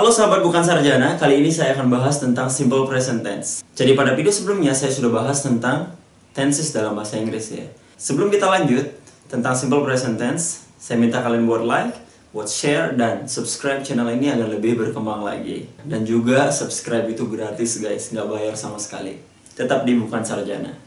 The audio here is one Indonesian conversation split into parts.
Halo sahabat bukan sarjana, kali ini saya akan bahas tentang simple present tense. Jadi pada video sebelumnya saya sudah bahas tentang tenses dalam bahasa Inggris ya. Sebelum kita lanjut tentang simple present tense, saya minta kalian buat like, buat share, dan subscribe channel ini agar lebih berkembang lagi. Dan juga subscribe itu gratis guys, nggak bayar sama sekali. Tetap di bukan sarjana.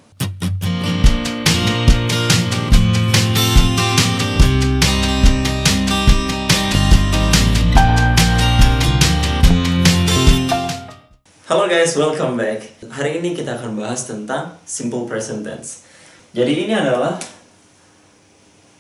Halo guys, welcome back. Hari ini kita akan bahas tentang simple present tense. Jadi ini adalah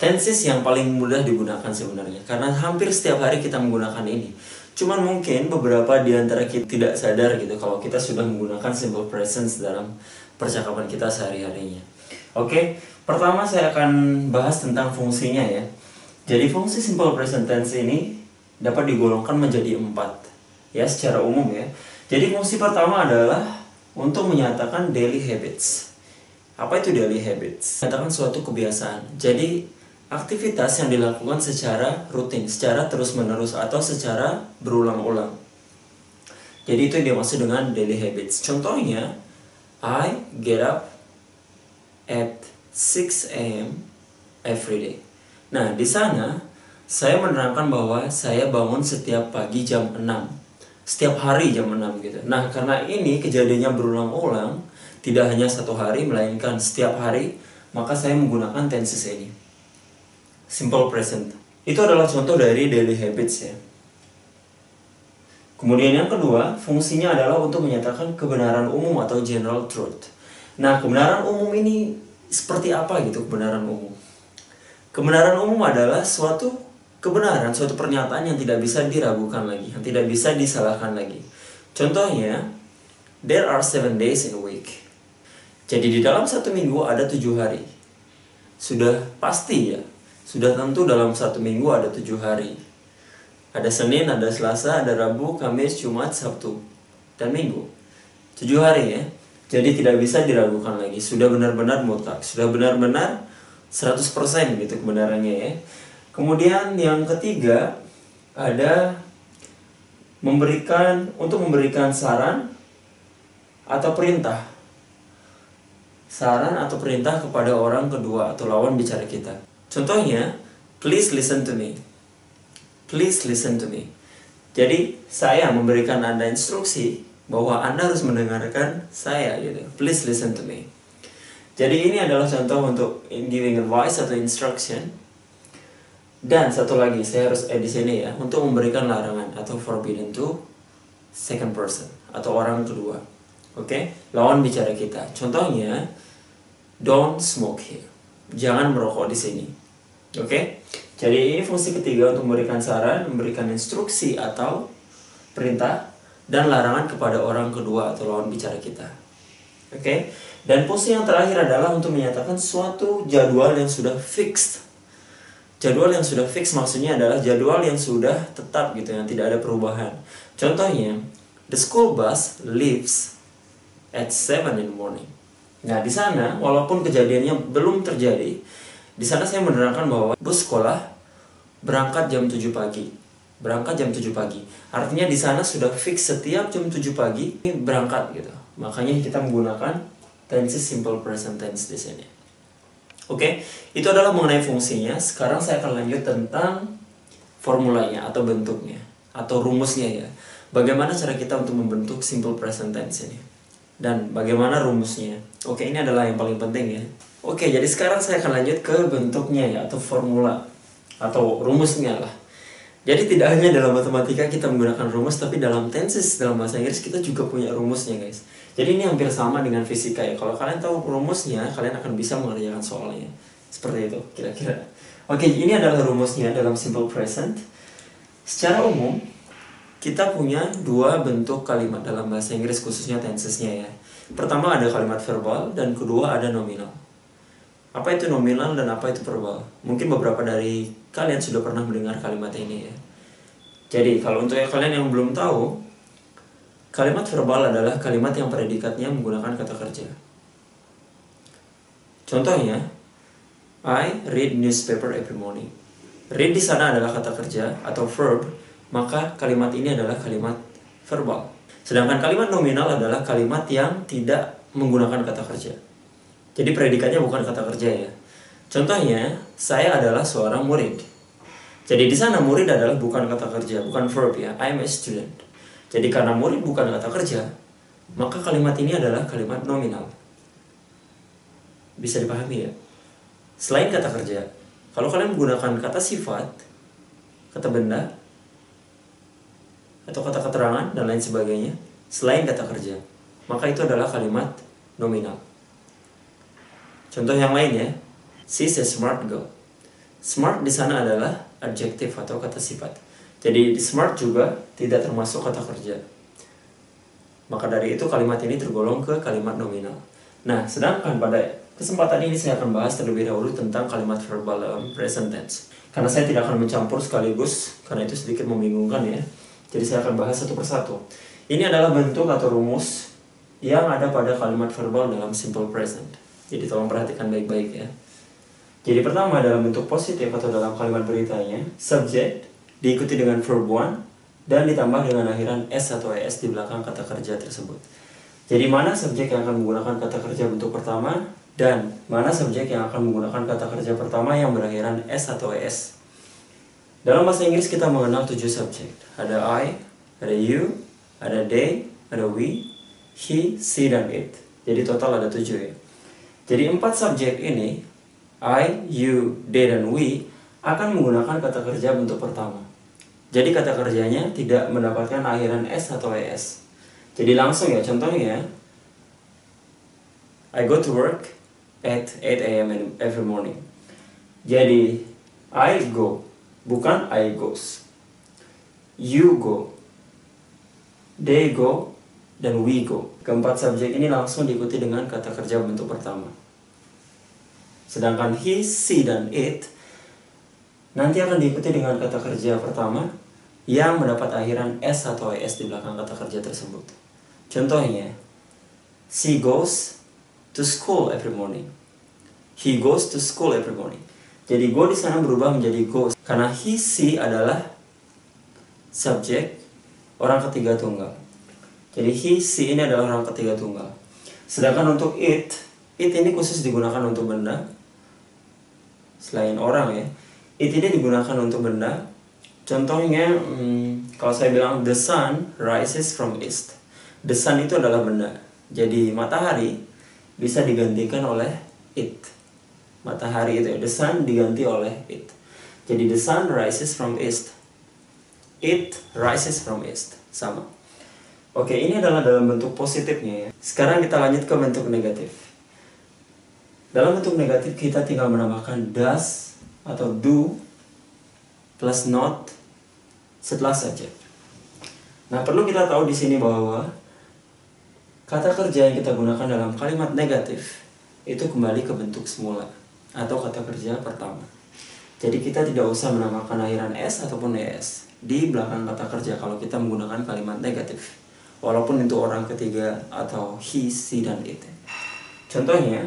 tenses yang paling mudah digunakan sebenarnya karena hampir setiap hari kita menggunakan ini. Cuman mungkin beberapa di antara kita tidak sadar gitu kalau kita sudah menggunakan simple present dalam percakapan kita sehari-harinya. Oke, pertama saya akan bahas tentang fungsinya ya. Jadi fungsi simple present tense ini dapat digolongkan menjadi empat ya secara umum ya. Jadi fungsi pertama adalah untuk menyatakan daily habits. Apa itu daily habits? Menyatakan suatu kebiasaan. Jadi aktivitas yang dilakukan secara rutin, secara terus-menerus atau secara berulang-ulang. Jadi itu yang dimaksud dengan daily habits. Contohnya, I get up at 6 a.m. every day. Nah, di sana saya menerangkan bahwa saya bangun setiap pagi jam 6 setiap hari jam 6 gitu. Nah, karena ini kejadiannya berulang-ulang, tidak hanya satu hari melainkan setiap hari, maka saya menggunakan tenses ini. Simple present. Itu adalah contoh dari daily habits ya. Kemudian yang kedua, fungsinya adalah untuk menyatakan kebenaran umum atau general truth. Nah, kebenaran umum ini seperti apa gitu kebenaran umum? Kebenaran umum adalah suatu kebenaran suatu pernyataan yang tidak bisa diragukan lagi, yang tidak bisa disalahkan lagi. Contohnya, there are seven days in a week. Jadi di dalam satu minggu ada tujuh hari. Sudah pasti ya, sudah tentu dalam satu minggu ada tujuh hari. Ada Senin, ada Selasa, ada Rabu, Kamis, Jumat, Sabtu, dan Minggu. Tujuh hari ya. Jadi tidak bisa diragukan lagi. Sudah benar-benar mutlak. Sudah benar-benar 100% gitu kebenarannya ya. Kemudian yang ketiga ada memberikan untuk memberikan saran atau perintah. Saran atau perintah kepada orang kedua atau lawan bicara kita. Contohnya, please listen to me. Please listen to me. Jadi, saya memberikan Anda instruksi bahwa Anda harus mendengarkan saya gitu. Please listen to me. Jadi ini adalah contoh untuk giving advice atau instruction dan satu lagi saya harus add di sini ya untuk memberikan larangan atau forbidden to second person atau orang kedua. Oke, okay? lawan bicara kita. Contohnya, don't smoke here. Jangan merokok di sini. Oke, okay? jadi ini fungsi ketiga untuk memberikan saran, memberikan instruksi atau perintah dan larangan kepada orang kedua atau lawan bicara kita. Oke, okay? dan fungsi yang terakhir adalah untuk menyatakan suatu jadwal yang sudah fixed Jadwal yang sudah fix maksudnya adalah jadwal yang sudah tetap gitu, yang tidak ada perubahan. Contohnya, the school bus leaves at 7 in the morning. Nah, di sana walaupun kejadiannya belum terjadi, di sana saya menerangkan bahwa bus sekolah berangkat jam 7 pagi. Berangkat jam 7 pagi. Artinya di sana sudah fix setiap jam 7 pagi berangkat gitu. Makanya kita menggunakan tense simple present tense di sini. Oke, itu adalah mengenai fungsinya. Sekarang saya akan lanjut tentang formulanya atau bentuknya atau rumusnya ya. Bagaimana cara kita untuk membentuk simple present tense ini? Dan bagaimana rumusnya? Oke, ini adalah yang paling penting ya. Oke, jadi sekarang saya akan lanjut ke bentuknya ya atau formula atau rumusnya lah. Jadi tidak hanya dalam matematika kita menggunakan rumus, tapi dalam tenses dalam bahasa Inggris kita juga punya rumusnya guys. Jadi ini hampir sama dengan fisika ya. Kalau kalian tahu rumusnya, kalian akan bisa mengerjakan soalnya. Seperti itu kira-kira. Oke, ini adalah rumusnya dalam simple present. Secara umum, kita punya dua bentuk kalimat dalam bahasa Inggris khususnya tensesnya ya. Pertama ada kalimat verbal dan kedua ada nominal. Apa itu nominal dan apa itu verbal? Mungkin beberapa dari kalian sudah pernah mendengar kalimat ini ya. Jadi kalau untuk kalian yang belum tahu, kalimat verbal adalah kalimat yang predikatnya menggunakan kata kerja. Contohnya, I read newspaper every morning. Read di sana adalah kata kerja atau verb maka kalimat ini adalah kalimat verbal. Sedangkan kalimat nominal adalah kalimat yang tidak menggunakan kata kerja. Jadi predikatnya bukan kata kerja ya. Contohnya, saya adalah seorang murid. Jadi di sana murid adalah bukan kata kerja, bukan verb ya. I am a student. Jadi karena murid bukan kata kerja, maka kalimat ini adalah kalimat nominal. Bisa dipahami ya? Selain kata kerja, kalau kalian menggunakan kata sifat, kata benda, atau kata keterangan dan lain sebagainya, selain kata kerja, maka itu adalah kalimat nominal. Contoh yang lain ya, she's a smart girl. Smart di sana adalah adjektif atau kata sifat. Jadi smart juga tidak termasuk kata kerja. Maka dari itu kalimat ini tergolong ke kalimat nominal. Nah, sedangkan pada kesempatan ini saya akan bahas terlebih dahulu tentang kalimat verbal dalam present tense. Karena saya tidak akan mencampur sekaligus, karena itu sedikit membingungkan ya. Jadi saya akan bahas satu persatu. Ini adalah bentuk atau rumus yang ada pada kalimat verbal dalam simple present. Jadi tolong perhatikan baik-baik ya. Jadi pertama dalam bentuk positif atau dalam kalimat beritanya, subject diikuti dengan verb one dan ditambah dengan akhiran s atau es di belakang kata kerja tersebut. Jadi mana subjek yang akan menggunakan kata kerja bentuk pertama dan mana subjek yang akan menggunakan kata kerja pertama yang berakhiran s atau es. Dalam bahasa Inggris kita mengenal tujuh subjek. Ada I, ada you, ada they, ada we, he, she, dan it. Jadi total ada tujuh ya. Jadi empat subjek ini, I, you, they, dan we, akan menggunakan kata kerja bentuk pertama. Jadi kata kerjanya tidak mendapatkan akhiran S atau ES. Jadi langsung ya, contohnya I go to work at 8 a.m. every morning. Jadi I go, bukan I goes. You go, they go, dan we go. Keempat subjek ini langsung diikuti dengan kata kerja bentuk pertama. Sedangkan he, she, dan it nanti akan diikuti dengan kata kerja pertama yang mendapat akhiran S atau ES di belakang kata kerja tersebut. Contohnya, she goes to school every morning. He goes to school every morning. Jadi go di sana berubah menjadi goes karena he she adalah subjek orang ketiga tunggal. Jadi he she ini adalah orang ketiga tunggal. Sedangkan untuk it, it ini khusus digunakan untuk benda selain orang ya. It ini digunakan untuk benda Contohnya, hmm, kalau saya bilang the sun rises from east. The sun itu adalah benda. Jadi matahari bisa digantikan oleh it. Matahari itu the sun diganti oleh it. Jadi the sun rises from east. It rises from east. Sama. Oke, ini adalah dalam bentuk positifnya ya. Sekarang kita lanjut ke bentuk negatif. Dalam bentuk negatif kita tinggal menambahkan does atau do plus not setelah saja. Nah, perlu kita tahu di sini bahwa kata kerja yang kita gunakan dalam kalimat negatif itu kembali ke bentuk semula atau kata kerja pertama. Jadi kita tidak usah menambahkan akhiran s ataupun es di belakang kata kerja kalau kita menggunakan kalimat negatif. Walaupun itu orang ketiga atau he, she, dan it. Contohnya,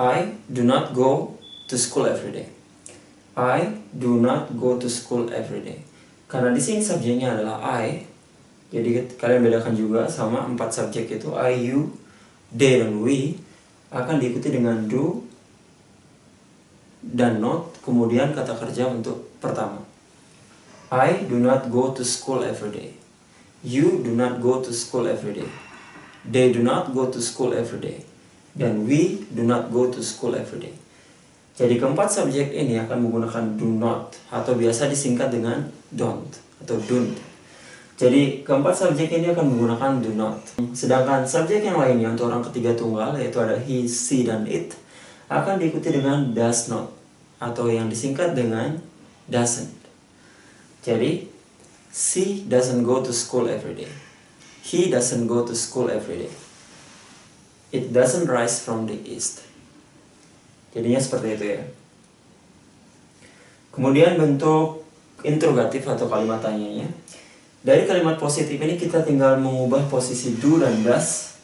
I do not go to school every day. I do not go to school every day. Karena di sini subjeknya adalah I, jadi kalian bedakan juga sama empat subjek itu I, you, they, dan we akan diikuti dengan do dan not, kemudian kata kerja untuk pertama. I do not go to school every day. You do not go to school every day. They do not go to school every day. Dan we do not go to school every day. Jadi keempat subjek ini akan menggunakan do not atau biasa disingkat dengan don't atau don't. Jadi keempat subjek ini akan menggunakan do not. Sedangkan subjek yang lainnya untuk orang ketiga tunggal yaitu ada he, she, dan it akan diikuti dengan does not atau yang disingkat dengan doesn't. Jadi she doesn't go to school every day. He doesn't go to school every day. It doesn't rise from the east. Jadinya seperti itu ya. Kemudian bentuk interrogatif atau kalimat tanyanya. Dari kalimat positif ini kita tinggal mengubah posisi do dan does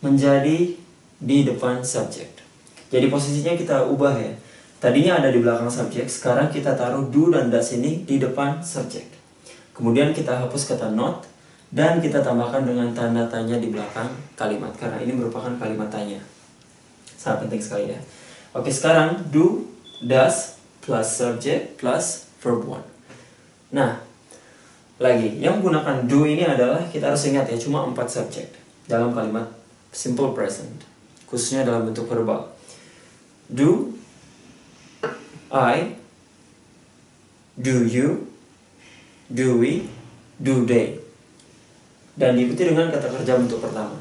menjadi di depan subject. Jadi posisinya kita ubah ya. Tadinya ada di belakang subjek, sekarang kita taruh do dan does ini di depan subjek. Kemudian kita hapus kata not dan kita tambahkan dengan tanda tanya di belakang kalimat karena ini merupakan kalimat tanya. Sangat penting sekali ya. Oke, sekarang do, does plus subject plus verb one. Nah, lagi yang menggunakan do ini adalah kita harus ingat ya cuma empat subjek dalam kalimat simple present khususnya dalam bentuk verbal. Do, I, do you, do we, do they. Dan diikuti dengan kata kerja bentuk pertama.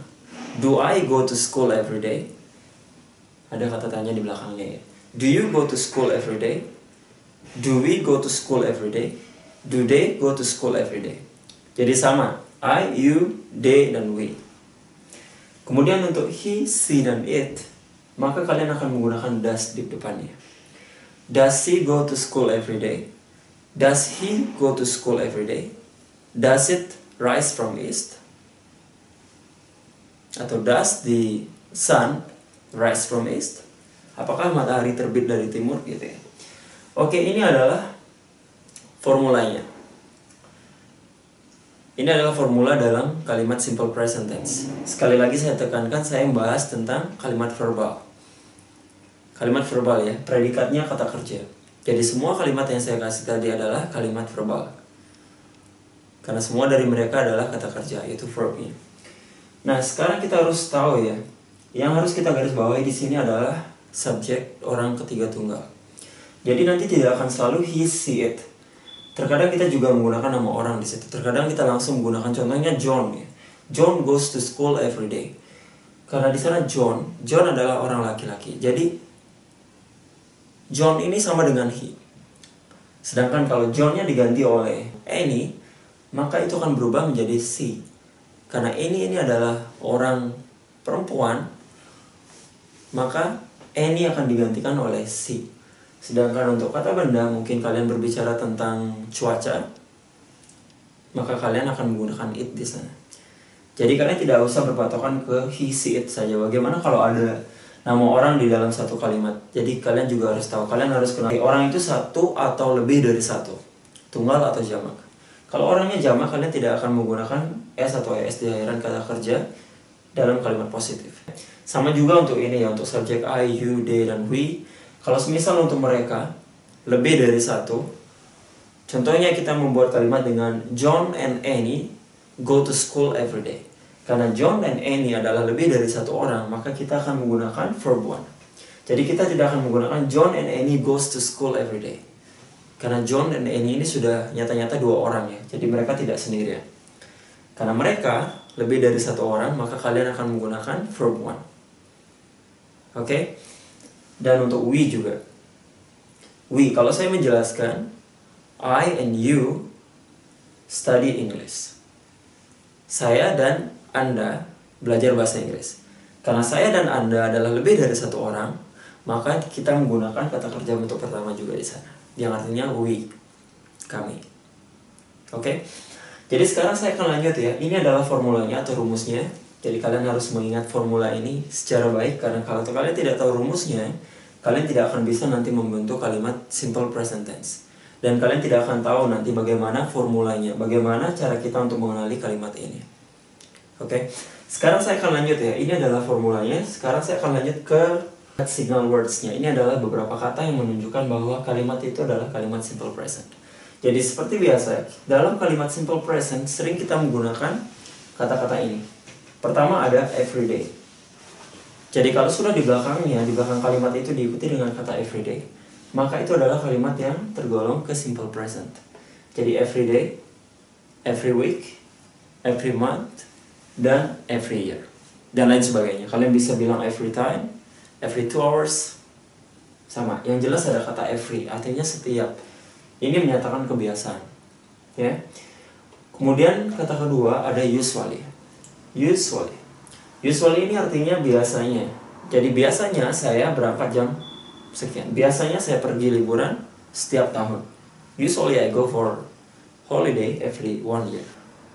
Do I go to school every day? Ada kata tanya di belakangnya ya. Do you go to school every day? Do we go to school every day? Do they go to school every day? Jadi sama. I, you, they, dan we. Kemudian untuk he, she, dan it, maka kalian akan menggunakan does di depannya. Does he go to school every day? Does he go to school every day? Does it rise from east? Atau does the sun rise from east? Apakah matahari terbit dari timur gitu ya? Oke, ini adalah formulanya. Ini adalah formula dalam kalimat simple present tense. Sekali lagi saya tekankan saya membahas tentang kalimat verbal kalimat verbal ya predikatnya kata kerja jadi semua kalimat yang saya kasih tadi adalah kalimat verbal karena semua dari mereka adalah kata kerja yaitu verbnya nah sekarang kita harus tahu ya yang harus kita garis bawahi di sini adalah subjek orang ketiga tunggal. Jadi nanti tidak akan selalu he see it. Terkadang kita juga menggunakan nama orang di situ. Terkadang kita langsung menggunakan contohnya John ya. John goes to school every day. Karena di sana John John adalah orang laki-laki. Jadi John ini sama dengan he. Sedangkan kalau John-nya diganti oleh Annie, maka itu akan berubah menjadi she. Karena Annie ini adalah orang perempuan, maka Annie akan digantikan oleh she. Sedangkan untuk kata benda, mungkin kalian berbicara tentang cuaca, maka kalian akan menggunakan it di sana. Jadi kalian tidak usah berpatokan ke he, she, it saja. Bagaimana kalau ada nama orang di dalam satu kalimat. Jadi kalian juga harus tahu, kalian harus kenal orang itu satu atau lebih dari satu, tunggal atau jamak. Kalau orangnya jamak, kalian tidak akan menggunakan s atau es di akhiran kata kerja dalam kalimat positif. Sama juga untuk ini ya, untuk subjek I, you, they, dan we. Kalau semisal untuk mereka lebih dari satu, contohnya kita membuat kalimat dengan John and Annie go to school every day. Karena John dan Annie adalah lebih dari satu orang, maka kita akan menggunakan verb one. Jadi kita tidak akan menggunakan John and Annie goes to school every day. Karena John dan Annie ini sudah nyata-nyata dua orang ya, jadi mereka tidak sendirian. Karena mereka lebih dari satu orang, maka kalian akan menggunakan verb one. Oke? Dan untuk we juga. We, kalau saya menjelaskan, I and you study English. Saya dan anda belajar bahasa Inggris. Karena saya dan Anda adalah lebih dari satu orang, maka kita menggunakan kata kerja bentuk pertama juga di sana. Yang artinya we, kami. Oke? Okay? Jadi sekarang saya akan lanjut ya. Ini adalah formulanya atau rumusnya. Jadi kalian harus mengingat formula ini secara baik karena kalau kalian tidak tahu rumusnya, kalian tidak akan bisa nanti membentuk kalimat simple present tense. Dan kalian tidak akan tahu nanti bagaimana formulanya, bagaimana cara kita untuk mengenali kalimat ini. Oke, okay? sekarang saya akan lanjut ya. Ini adalah formulanya. Sekarang saya akan lanjut ke signal words-nya. Ini adalah beberapa kata yang menunjukkan bahwa kalimat itu adalah kalimat simple present. Jadi seperti biasa, dalam kalimat simple present sering kita menggunakan kata-kata ini. Pertama ada everyday. Jadi kalau sudah di belakangnya, di belakang kalimat itu diikuti dengan kata everyday, maka itu adalah kalimat yang tergolong ke simple present. Jadi everyday, every week, every month, dan every year dan lain sebagainya. Kalian bisa bilang every time, every two hours, sama. Yang jelas ada kata every, artinya setiap. Ini menyatakan kebiasaan, ya. Kemudian kata kedua ada usually. Usually. Usually ini artinya biasanya. Jadi biasanya saya berangkat jam sekian. Biasanya saya pergi liburan setiap tahun. Usually I go for holiday every one year.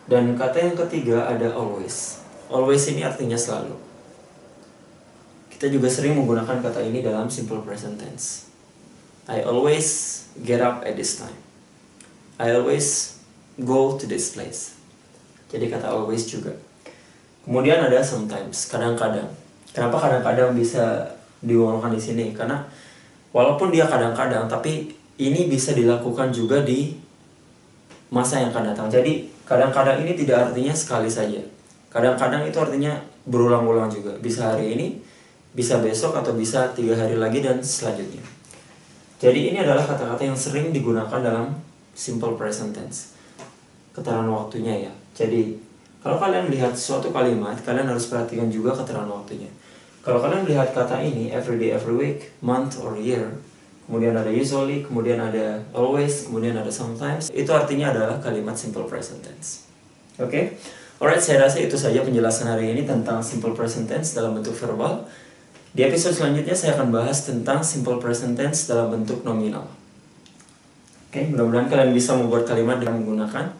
Dan kata yang ketiga ada always. Always ini artinya selalu. Kita juga sering menggunakan kata ini dalam simple present tense. I always get up at this time. I always go to this place. Jadi kata always juga. Kemudian ada sometimes, kadang-kadang. Kenapa kadang-kadang bisa diuangkan di sini? Karena walaupun dia kadang-kadang, tapi ini bisa dilakukan juga di masa yang akan datang. Jadi kadang-kadang ini tidak artinya sekali saja. Kadang-kadang itu artinya berulang-ulang juga. Bisa hari ini, bisa besok atau bisa tiga hari lagi dan selanjutnya. Jadi ini adalah kata-kata yang sering digunakan dalam simple present tense. Keterangan waktunya ya. Jadi kalau kalian melihat suatu kalimat, kalian harus perhatikan juga keterangan waktunya. Kalau kalian melihat kata ini every day, every week, month or year, kemudian ada usually, kemudian ada always, kemudian ada sometimes, itu artinya adalah kalimat simple present tense. Oke? Okay? Alright, saya rasa itu saja penjelasan hari ini tentang simple present tense dalam bentuk verbal. Di episode selanjutnya saya akan bahas tentang simple present tense dalam bentuk nominal. Oke, okay, mudah-mudahan kalian bisa membuat kalimat dengan menggunakan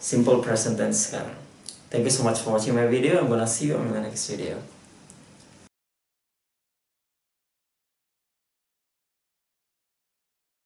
simple present tense sekarang. Thank you so much for watching my video. I'm gonna see you on my next video.